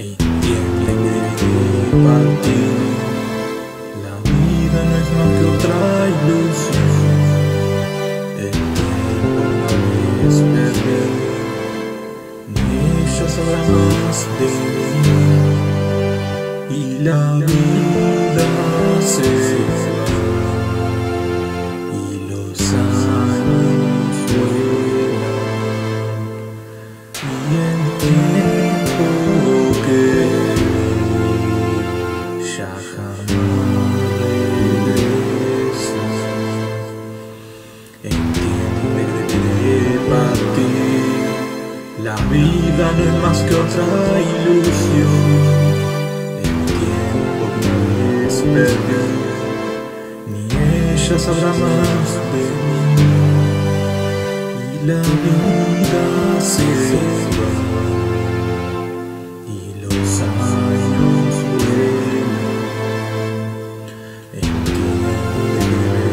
Entiende que partir la vida no es más que otra ilusión. El tiempo no es perder, ni ella sabrá más de mí. Y la vida La vida no es más que otra ilusión. El tiempo no es ni ella sabrá más de mí. Y la vida se va, y los años vuelan. Entiende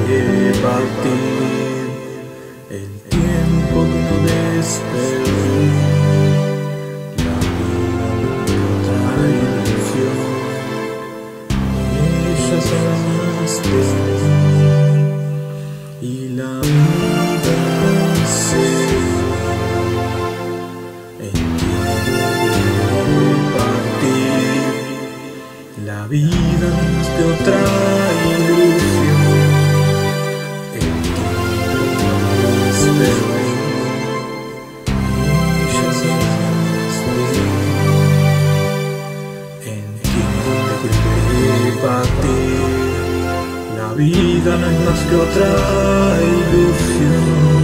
que debe partir el tiempo no. La La vida no es de otra ilusión. El tiempo no es perder. Ella se Entiende que debe partir. La vida no es más que otra ilusión.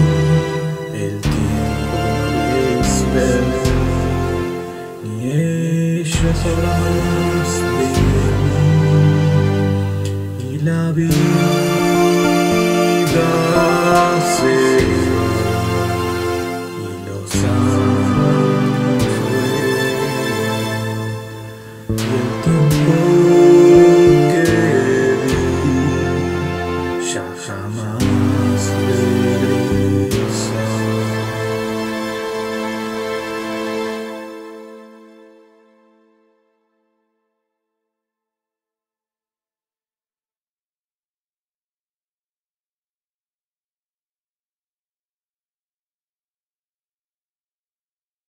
El tiempo no es perder. Ni ella sabrá se